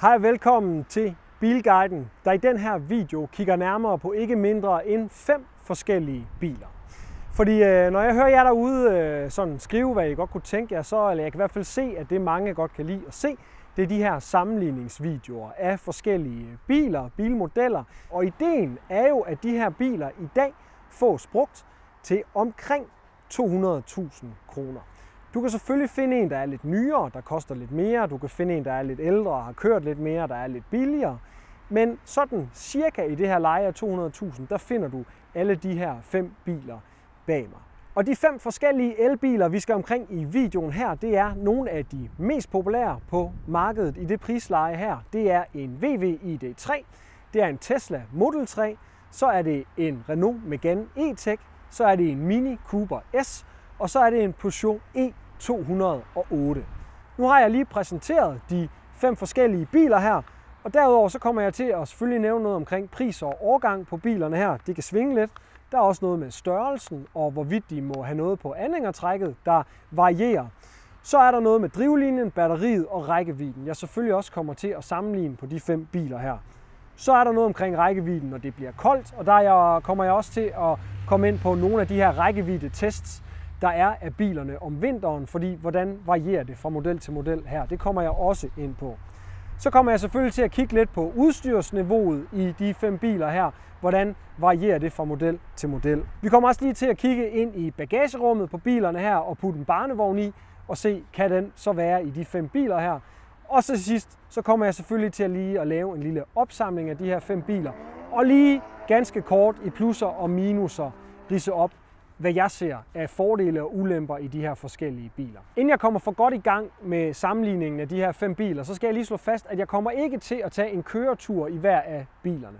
Hej og velkommen til Bilguiden, der i den her video kigger nærmere på ikke mindre end fem forskellige biler. Fordi øh, når jeg hører jer derude øh, sådan skrive, hvad I godt kunne tænke jer, så eller jeg kan i hvert fald se, at det mange godt kan lide at se, det er de her sammenligningsvideoer af forskellige biler, bilmodeller. Og ideen er jo, at de her biler i dag fås brugt til omkring 200.000 kroner. Du kan selvfølgelig finde en, der er lidt nyere, der koster lidt mere. Du kan finde en, der er lidt ældre og har kørt lidt mere, der er lidt billigere. Men sådan cirka i det her leje af 200.000, der finder du alle de her fem biler bag mig. Og de fem forskellige elbiler, vi skal omkring i videoen her, det er nogle af de mest populære på markedet i det prisleje her. Det er en VW ID3, det er en Tesla Model 3, så er det en Renault Megane E-Tech, så er det en Mini Cooper S, og så er det en Peugeot E208. Nu har jeg lige præsenteret de fem forskellige biler her, og derudover så kommer jeg til at selvfølgelig nævne noget omkring pris og årgang på bilerne her. Det kan svinge lidt. Der er også noget med størrelsen og hvorvidt de må have noget på anhængertrækket, der varierer. Så er der noget med drivlinjen, batteriet og rækkevidden. Jeg selvfølgelig også kommer til at sammenligne på de fem biler her. Så er der noget omkring rækkevidden, når det bliver koldt, og der kommer jeg også til at komme ind på nogle af de her rækkevidde-tests, der er af bilerne om vinteren, fordi hvordan varierer det fra model til model her. Det kommer jeg også ind på. Så kommer jeg selvfølgelig til at kigge lidt på udstyrsniveauet i de fem biler her. Hvordan varierer det fra model til model. Vi kommer også lige til at kigge ind i bagagerummet på bilerne her og putte en barnevogn i og se, kan den så være i de fem biler her. Og så sidst, så kommer jeg selvfølgelig til at lige at lave en lille opsamling af de her fem biler. Og lige ganske kort i plusser og minuser rise op, hvad jeg ser af fordele og ulemper i de her forskellige biler. Inden jeg kommer for godt i gang med sammenligningen af de her fem biler, så skal jeg lige slå fast, at jeg kommer ikke til at tage en køretur i hver af bilerne.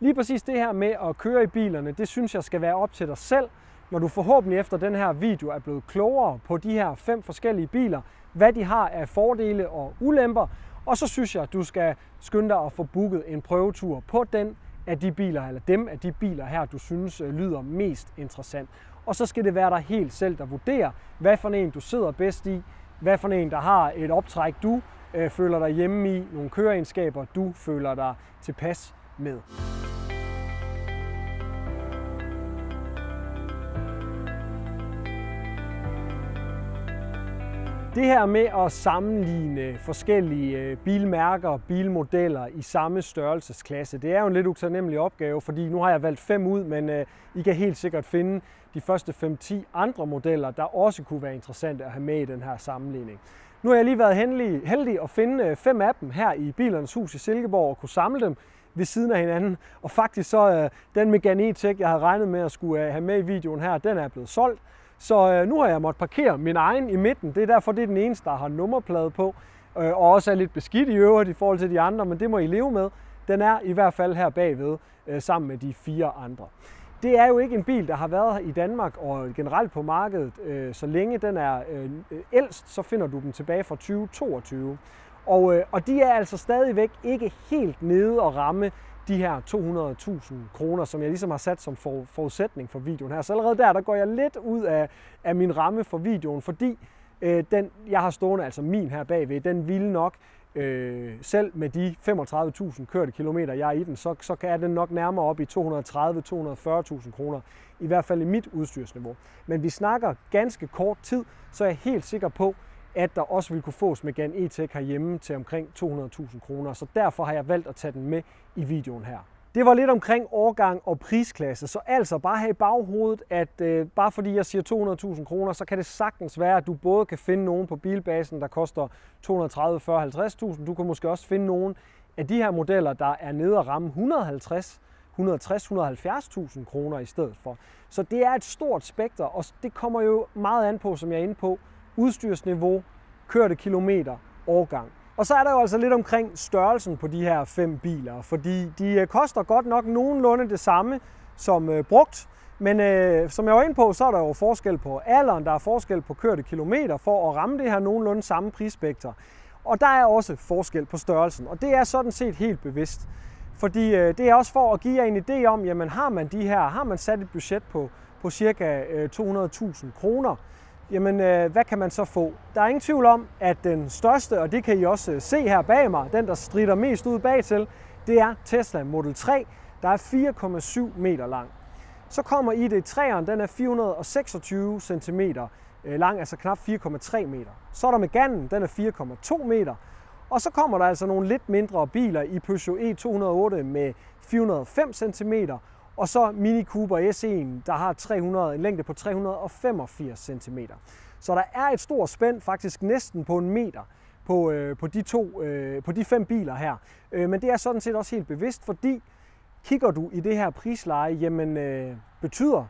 Lige præcis det her med at køre i bilerne, det synes jeg skal være op til dig selv, når du forhåbentlig efter den her video er blevet klogere på de her fem forskellige biler, hvad de har af fordele og ulemper, og så synes jeg, at du skal skynde dig at få booket en prøvetur på den af de biler, eller dem af de biler her, du synes øh, lyder mest interessant. Og så skal det være dig helt selv, der vurderer, hvad for en du sidder bedst i, hvad for en, der har et optræk, du øh, føler dig hjemme i, nogle køreegenskaber, du føler dig tilpas med. Det her med at sammenligne forskellige øh, bilmærker og bilmodeller i samme størrelsesklasse, det er jo en lidt utaknemmelig opgave, fordi nu har jeg valgt fem ud, men øh, I kan helt sikkert finde de første 5-10 andre modeller, der også kunne være interessante at have med i den her sammenligning. Nu har jeg lige været heldig, heldig at finde øh, fem af dem her i Bilernes Hus i Silkeborg og kunne samle dem ved siden af hinanden. Og faktisk så øh, den Megane E-Tech, jeg havde regnet med at skulle have med i videoen her, den er blevet solgt. Så øh, nu har jeg måttet parkere min egen i midten. Det er derfor, det er den eneste, der har nummerplade på. Øh, og også er lidt beskidt i øvrigt i forhold til de andre, men det må I leve med. Den er i hvert fald her bagved, øh, sammen med de fire andre. Det er jo ikke en bil, der har været i Danmark og generelt på markedet. Øh, så længe den er øh, ældst, så finder du dem tilbage fra 2022. Og, øh, og de er altså stadigvæk ikke helt nede og ramme de her 200.000 kroner, som jeg ligesom har sat som for, forudsætning for videoen her. Så allerede der, der går jeg lidt ud af, af min ramme for videoen, fordi øh, den, jeg har stående, altså min her bagved, den ville nok øh, selv med de 35.000 kørte kilometer, jeg er i den, så, så kan den nok nærmere op i 230-240.000 kroner, i hvert fald i mit udstyrsniveau. Men vi snakker ganske kort tid, så er jeg helt sikker på, at der også vil kunne fås Megane E-Tech herhjemme til omkring 200.000 kroner. Så derfor har jeg valgt at tage den med i videoen her. Det var lidt omkring årgang og prisklasse, så altså bare have i baghovedet, at øh, bare fordi jeg siger 200.000 kroner, så kan det sagtens være, at du både kan finde nogen på bilbasen, der koster 230, 40, 50.000. Du kan måske også finde nogen af de her modeller, der er nede og ramme 150 160-170.000 kroner i stedet for. Så det er et stort spekter, og det kommer jo meget an på, som jeg er inde på, udstyrsniveau, kørte kilometer, årgang. Og så er der jo altså lidt omkring størrelsen på de her fem biler, fordi de øh, koster godt nok nogenlunde det samme som øh, brugt, men øh, som jeg var inde på, så er der jo forskel på alderen, der er forskel på kørte kilometer for at ramme det her nogenlunde samme prisspekter. Og der er også forskel på størrelsen, og det er sådan set helt bevidst. Fordi øh, det er også for at give jer en idé om, jamen har man de her, har man sat et budget på, på cirka øh, 200.000 kroner, jamen øh, hvad kan man så få? Der er ingen tvivl om, at den største, og det kan I også øh, se her bag mig, den der strider mest ud bag til, det er Tesla Model 3, der er 4,7 meter lang. Så kommer ID3'eren, den er 426 cm øh, lang, altså knap 4,3 meter. Så er der Meganen, den er 4,2 meter. Og så kommer der altså nogle lidt mindre biler i Peugeot E208 med 405 cm, og så Mini Cooper S1, der har 300, en længde på 385 cm. Så der er et stort spænd, faktisk næsten på en meter, på, øh, på, de to, øh, på de fem biler her. Øh, men det er sådan set også helt bevidst, fordi kigger du i det her prisleje, jamen øh, betyder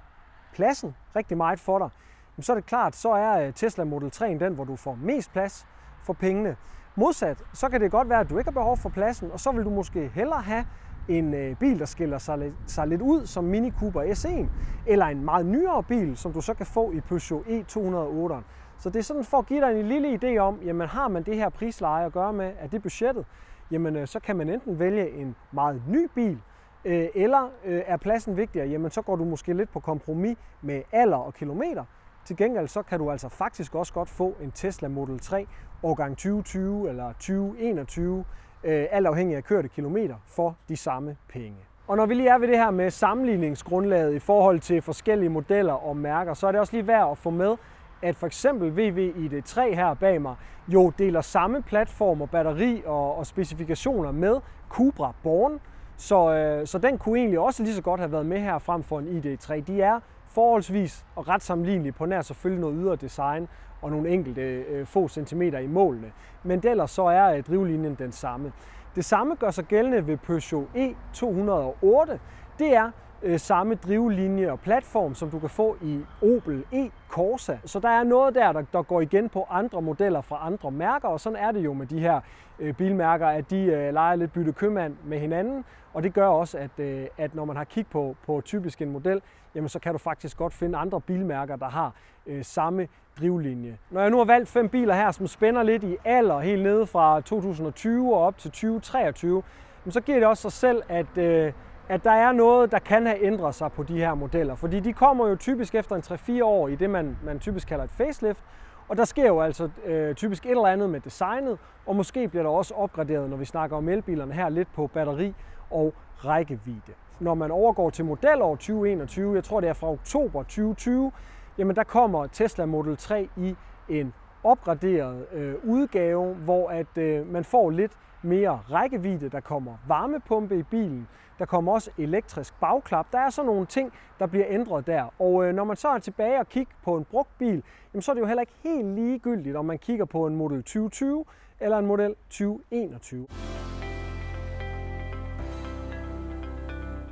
pladsen rigtig meget for dig, jamen, så er det klart, så er øh, Tesla Model 3 den, hvor du får mest plads for pengene. Modsat, så kan det godt være, at du ikke har behov for pladsen, og så vil du måske hellere have en øh, bil, der skiller sig lidt, sig lidt ud som Mini Cooper S1, eller en meget nyere bil, som du så kan få i Peugeot E208. Så det er sådan for at give dig en lille idé om, jamen har man det her prisleje at gøre med, at det budgettet, jamen øh, så kan man enten vælge en meget ny bil, øh, eller øh, er pladsen vigtigere, jamen så går du måske lidt på kompromis med alder og kilometer. Til gengæld så kan du altså faktisk også godt få en Tesla Model 3 årgang 2020 eller 2021, Øh, alt afhængig af kørte kilometer, for de samme penge. Og når vi lige er ved det her med sammenligningsgrundlaget i forhold til forskellige modeller og mærker, så er det også lige værd at få med, at for eksempel VV ID3 her bag mig jo deler samme platform og batteri og, og specifikationer med Cupra Born. Så, øh, så den kunne egentlig også lige så godt have været med her frem for en ID3. De er forholdsvis og ret sammenlignelige på nær selvfølgelig noget ydre design og nogle enkelte øh, få centimeter i målene. Men ellers så er øh, drivlinjen den samme. Det samme gør sig gældende ved Peugeot E208. Det er øh, samme drivlinje og platform, som du kan få i Opel E Corsa. Så der er noget der, der, der går igen på andre modeller fra andre mærker, og sådan er det jo med de her øh, bilmærker, at de øh, leger lidt bytte købmand med hinanden, og det gør også, at, øh, at når man har kigget på, på typisk en model, jamen så kan du faktisk godt finde andre bilmærker, der har øh, samme drivlinje. Når jeg nu har valgt fem biler her, som spænder lidt i alder, helt nede fra 2020 og op til 2023, så giver det også sig selv, at, øh, at der er noget, der kan have ændret sig på de her modeller. Fordi de kommer jo typisk efter en 3-4 år i det, man, man typisk kalder et facelift, og der sker jo altså øh, typisk et eller andet med designet, og måske bliver der også opgraderet, når vi snakker om elbilerne her, lidt på batteri og rækkevidde. Når man overgår til modelår 2021, jeg tror det er fra oktober 2020, jamen der kommer Tesla Model 3 i en opgraderet øh, udgave, hvor at øh, man får lidt mere rækkevidde, der kommer varmepumpe i bilen, der kommer også elektrisk bagklap. Der er så nogle ting, der bliver ændret der. Og øh, når man så er tilbage og kigger på en brugt bil, jamen, så er det jo heller ikke helt ligegyldigt, om man kigger på en Model 2020 eller en Model 2021.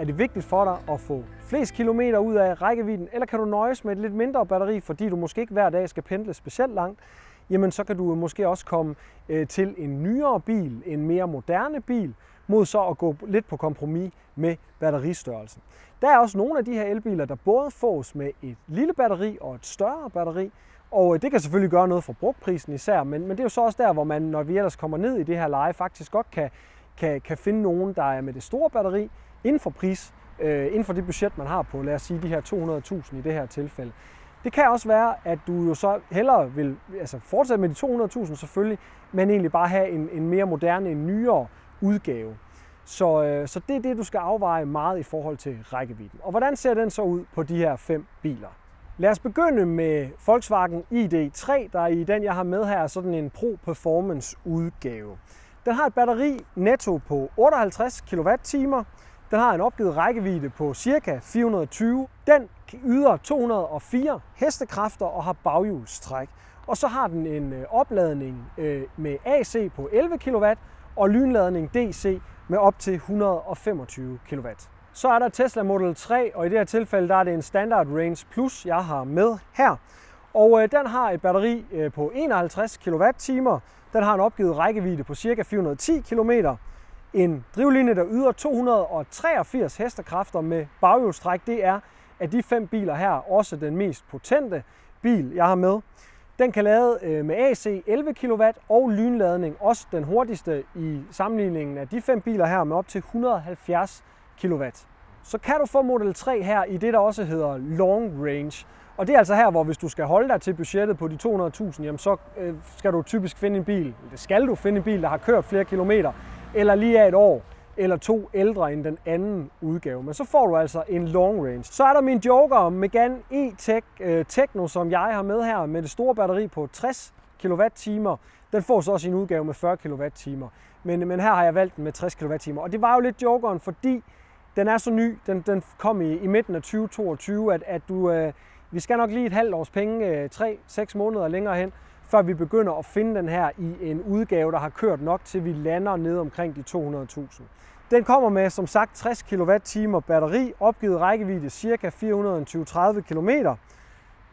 Er det vigtigt for dig at få flest kilometer ud af rækkevidden, eller kan du nøjes med et lidt mindre batteri, fordi du måske ikke hver dag skal pendle specielt langt, jamen så kan du måske også komme øh, til en nyere bil, en mere moderne bil, mod så at gå lidt på kompromis med batteristørrelsen. Der er også nogle af de her elbiler, der både fås med et lille batteri og et større batteri, og øh, det kan selvfølgelig gøre noget for brugprisen især, men, men det er jo så også der, hvor man, når vi ellers kommer ned i det her leje, faktisk godt kan, kan, kan finde nogen, der er med det store batteri, inden for pris, øh, inden for det budget, man har på, lad os sige de her 200.000 i det her tilfælde. Det kan også være, at du jo så hellere vil altså fortsætte med de 200.000 selvfølgelig, men egentlig bare have en, en mere moderne, en nyere udgave. Så, øh, så det er det, du skal afveje meget i forhold til rækkevidden. Og hvordan ser den så ud på de her fem biler? Lad os begynde med Volkswagen ID3, der i den, jeg har med her, er sådan en Pro Performance udgave. Den har et batteri netto på 58 kWh, den har en opgivet rækkevidde på ca. 420. Den yder 204 hestekræfter og har baghjulstræk. Og så har den en øh, opladning øh, med AC på 11 kW og lynladning DC med op til 125 kW. Så er der Tesla Model 3, og i det her tilfælde der er det en Standard Range Plus, jeg har med her. Og øh, den har et batteri øh, på 51 kWh. Den har en opgivet rækkevidde på ca. 410 km en drivlinje, der yder 283 hestekræfter med baghjulstræk. Det er af de fem biler her også den mest potente bil, jeg har med. Den kan lade øh, med AC 11 kW og lynladning, også den hurtigste i sammenligningen af de fem biler her med op til 170 kW. så kan du få Model 3 her i det, der også hedder long range. Og det er altså her, hvor hvis du skal holde dig til budgettet på de 200.000, jamen så øh, skal du typisk finde en bil, det skal du finde en bil, der har kørt flere kilometer, eller lige er et år, eller to ældre end den anden udgave. Men så får du altså en long range. Så er der min Joker Megane E-Tech øh, Techno, som jeg har med her, med det store batteri på 60 kWh. Den får så også en udgave med 40 kWh. Men, men her har jeg valgt den med 60 kWh. Og det var jo lidt Jokeren, fordi den er så ny, den, den kom i, i midten af 2022, at, at du, øh, vi skal nok lige et halvt års penge, øh, 3-6 måneder længere hen, før vi begynder at finde den her i en udgave, der har kørt nok til vi lander ned omkring de 200.000. Den kommer med som sagt 60 kWh batteri, opgivet rækkevidde ca. 420-30 km,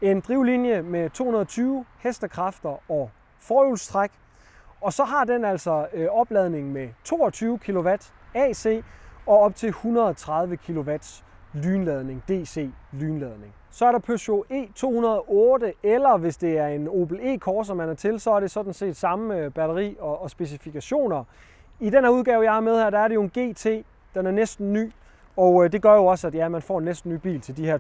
en drivlinje med 220 hestekræfter og forhjulstræk, og så har den altså øh, opladning med 22 kW AC og op til 130 kW lynladning, DC lynladning. Så er der Peugeot E208, eller hvis det er en Opel E-Corsa, man er til, så er det sådan set samme øh, batteri og, og specifikationer. I den her udgave, jeg har med her, der er det jo en GT. Den er næsten ny, og øh, det gør jo også, at ja, man får en næsten ny bil til de her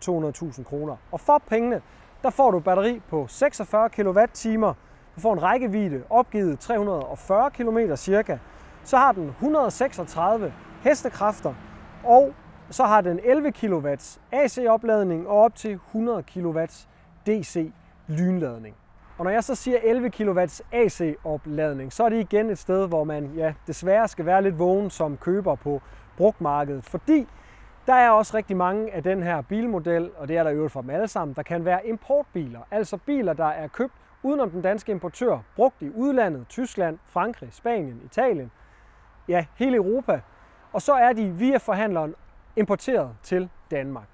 200.000 kroner. Og for pengene, der får du batteri på 46 kWh, du får en rækkevidde opgivet 340 km cirka, så har den 136 hestekræfter, og så har den 11 kW AC-opladning og op til 100 kW DC lynladning. Og når jeg så siger 11 kW AC-opladning, så er det igen et sted, hvor man ja, desværre skal være lidt vågen som køber på brugtmarkedet, fordi der er også rigtig mange af den her bilmodel, og det er der øvrigt for dem alle sammen, der kan være importbiler, altså biler, der er købt udenom den danske importør, brugt i udlandet, Tyskland, Frankrig, Spanien, Italien, ja, hele Europa, og så er de via forhandleren importeret til Danmark.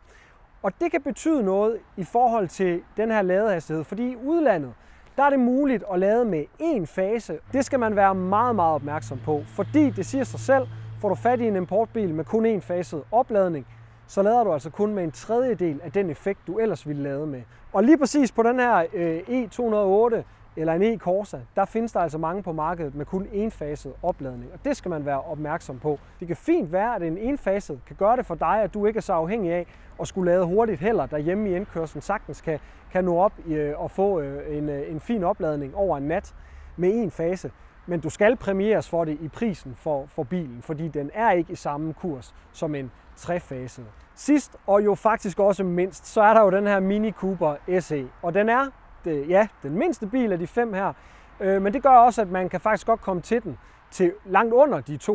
Og det kan betyde noget i forhold til den her ladehastighed, fordi i udlandet, der er det muligt at lade med én fase. Det skal man være meget, meget opmærksom på, fordi det siger sig selv, får du fat i en importbil med kun én fase opladning, så lader du altså kun med en tredjedel af den effekt, du ellers ville lade med. Og lige præcis på den her øh, E208 eller en e-Corsa, der findes der altså mange på markedet med kun enfaset opladning, og det skal man være opmærksom på. Det kan fint være, at en enfaset kan gøre det for dig, at du ikke er så afhængig af at skulle lade hurtigt heller derhjemme i indkørslen, sagtens kan, kan nå op øh, og få øh, en, øh, en fin opladning over en nat med en fase. Men du skal præmieres for det i prisen for, for bilen, fordi den er ikke i samme kurs som en trefaset. Sidst, og jo faktisk også mindst, så er der jo den her Mini Cooper SE, og den er øh, ja, den mindste bil af de fem her. Øh, men det gør også, at man kan faktisk godt komme til den til langt under de 200.000,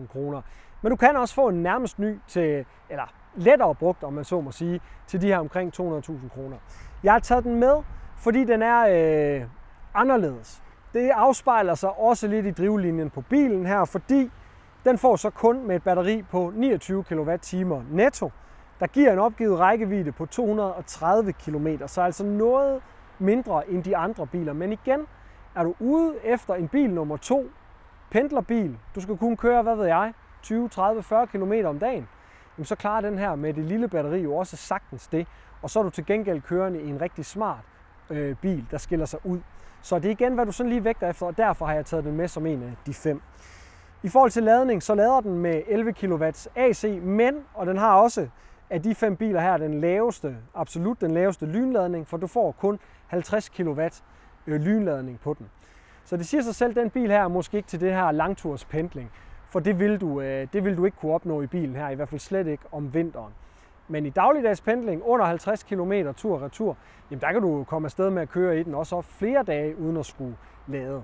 160-170.000 kroner. Men du kan også få en nærmest ny til, eller lettere brugt, om man så må sige, til de her omkring 200.000 kroner. Jeg har taget den med, fordi den er øh, anderledes. Det afspejler sig også lidt i drivlinjen på bilen her, fordi den får så kun med et batteri på 29 kWh netto, der giver en opgivet rækkevidde på 230 km, så altså noget mindre end de andre biler. Men igen, er du ude efter en bil nummer 2, pendlerbil, du skal kunne køre, hvad ved jeg, 20, 30, 40 km om dagen, jamen så klarer den her med det lille batteri jo også sagtens det. Og så er du til gengæld kørende i en rigtig smart øh, bil, der skiller sig ud. Så det er igen, hvad du sådan lige vægter efter, og derfor har jeg taget den med som en af de fem. I forhold til ladning, så lader den med 11 kW AC, men, og den har også af de fem biler her den laveste, absolut den laveste lynladning, for du får kun 50 kW øh, lynladning på den. Så det siger sig selv, at den bil her er måske ikke til det her langturspendling, for det vil, du, øh, det vil du ikke kunne opnå i bilen her, i hvert fald slet ikke om vinteren. Men i dagligdags pendling under 50 km tur og retur, jamen der kan du komme afsted med at køre i den også flere dage uden at skulle lade.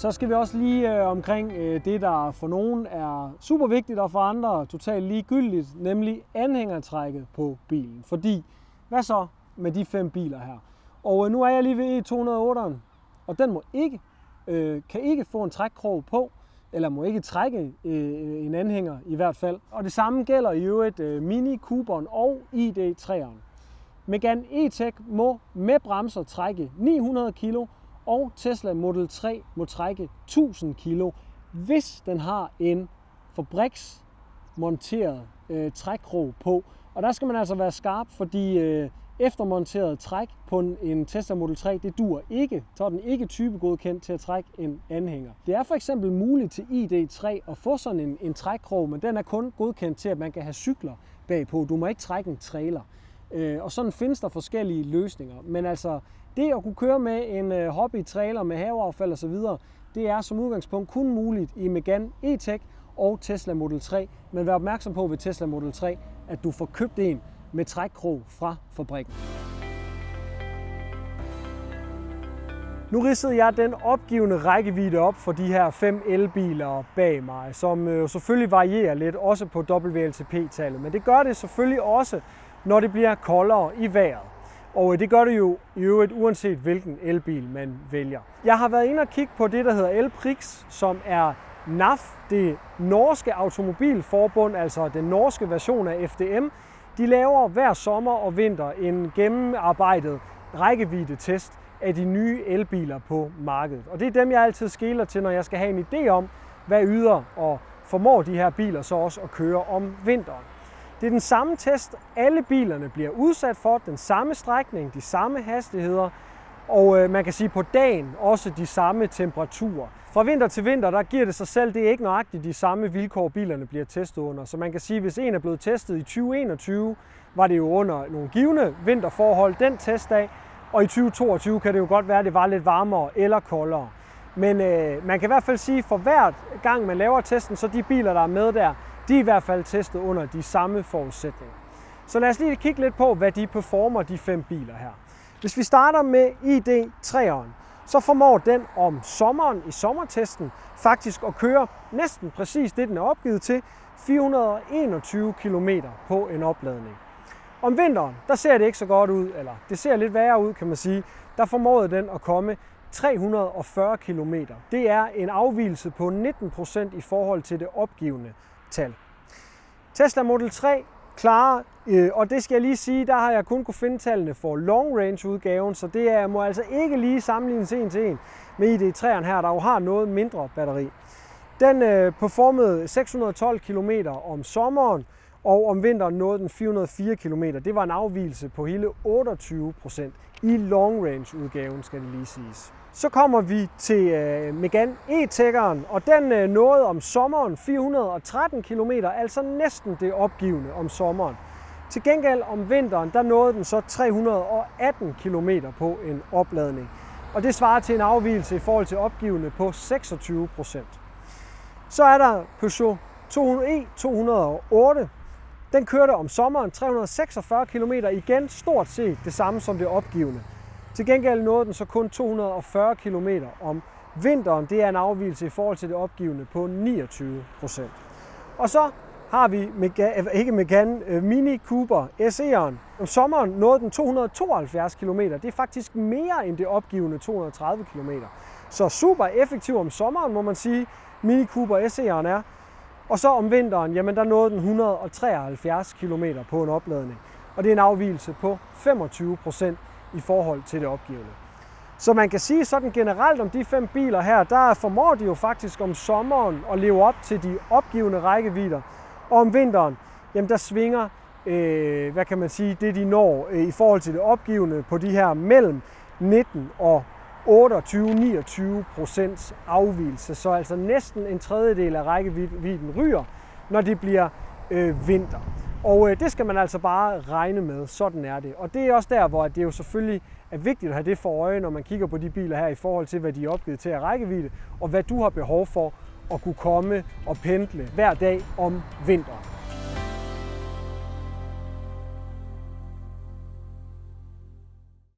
Så skal vi også lige øh, omkring øh, det, der for nogen er super vigtigt og for andre totalt ligegyldigt, nemlig anhængertrækket på bilen. Fordi, hvad så med de fem biler her? Og øh, nu er jeg lige ved E208'eren, og den må ikke, øh, kan ikke få en trækkrog på, eller må ikke trække øh, en anhænger i hvert fald. Og det samme gælder i øvrigt øh, Mini Cooperen og ID3'eren. Megane E-Tech må med bremser trække 900 kg og Tesla Model 3 må trække 1000 kg, hvis den har en fabriksmonteret øh, trækkrog på. Og der skal man altså være skarp, fordi øh, eftermonteret træk på en, en Tesla Model 3, det dur ikke. Så er den ikke typegodkendt til at trække en anhænger. Det er for eksempel muligt til ID3 at få sådan en, en trækkrog, men den er kun godkendt til, at man kan have cykler bagpå. Du må ikke trække en trailer. Øh, og sådan findes der forskellige løsninger. Men altså, det at kunne køre med en øh, hobby-trailer med haveaffald osv., det er som udgangspunkt kun muligt i Megane E-Tech og Tesla Model 3. Men vær opmærksom på ved Tesla Model 3, at du får købt en med trækkrog fra fabrikken. Nu ridsede jeg den opgivende rækkevidde op for de her fem elbiler bag mig, som øh, selvfølgelig varierer lidt, også på WLTP-tallet. Men det gør det selvfølgelig også, når det bliver koldere i vejret. Og øh, det gør det jo i øvrigt uanset hvilken elbil man vælger. Jeg har været inde og kigge på det, der hedder Elprix, som er NAF, det norske automobilforbund, altså den norske version af FDM. De laver hver sommer og vinter en gennemarbejdet rækkevidde-test af de nye elbiler på markedet. Og det er dem, jeg altid skiller til, når jeg skal have en idé om, hvad yder og formår de her biler så også at køre om vinteren. Det er den samme test, alle bilerne bliver udsat for, den samme strækning, de samme hastigheder, og øh, man kan sige på dagen også de samme temperaturer. Fra vinter til vinter, der giver det sig selv, det er ikke nøjagtigt de samme vilkår, bilerne bliver testet under. Så man kan sige, hvis en er blevet testet i 2021, var det jo under nogle givende vinterforhold den testdag, og i 2022 kan det jo godt være, at det var lidt varmere eller koldere. Men øh, man kan i hvert fald sige, at for hver gang man laver testen, så de biler, der er med der, de er i hvert fald testet under de samme forudsætninger. Så lad os lige kigge lidt på, hvad de performer, de fem biler her. Hvis vi starter med ID3'eren, så formår den om sommeren i sommertesten faktisk at køre næsten præcis det, den er opgivet til, 421 km på en opladning. Om vinteren, der ser det ikke så godt ud, eller det ser lidt værre ud, kan man sige. Der formåede den at komme 340 km. Det er en afvielse på 19% i forhold til det opgivende tal. Tesla Model 3 klarer, øh, og det skal jeg lige sige, der har jeg kun kunne finde tallene for long range udgaven, så det er, må altså ikke lige sammenlignes en til en med ID3'eren her, der jo har noget mindre batteri. Den øh, performede 612 km om sommeren, og om vinteren nåede den 404 km. Det var en afvielse på hele 28 procent i long range udgaven, skal det lige siges. Så kommer vi til øh, Megane E-Tækkeren, og den øh, nåede om sommeren 413 km, altså næsten det opgivende om sommeren. Til gengæld om vinteren, der nåede den så 318 km på en opladning. Og det svarer til en afvielse i forhold til opgivende på 26 procent. Så er der Peugeot 200 E208. Den kørte om sommeren 346 km igen, stort set det samme som det opgivende. Til gengæld nåede den så kun 240 km om vinteren. Det er en afvielse i forhold til det opgivende på 29 procent. Og så har vi Mega, øh, ikke Megane, øh, Mini Cooper SE'eren. Om sommeren nåede den 272 km. Det er faktisk mere end det opgivende 230 km. Så super effektiv om sommeren, må man sige, Mini Cooper SE'eren er. Og så om vinteren, jamen der nåede den 173 km på en opladning. Og det er en afvielse på 25 procent i forhold til det opgivende. Så man kan sige sådan generelt om de fem biler her, der formår de jo faktisk om sommeren at leve op til de opgivende rækkevidder. Og om vinteren, jamen der svinger, øh, hvad kan man sige, det de når øh, i forhold til det opgivende på de her mellem 19 og 28-29 procents afvielse. Så altså næsten en tredjedel af rækkevidden ryger, når det bliver øh, vinter. Og øh, det skal man altså bare regne med. Sådan er det. Og det er også der, hvor det jo selvfølgelig er vigtigt at have det for øje, når man kigger på de biler her i forhold til, hvad de er opgivet til at rækkevidde, og hvad du har behov for at kunne komme og pendle hver dag om vinteren.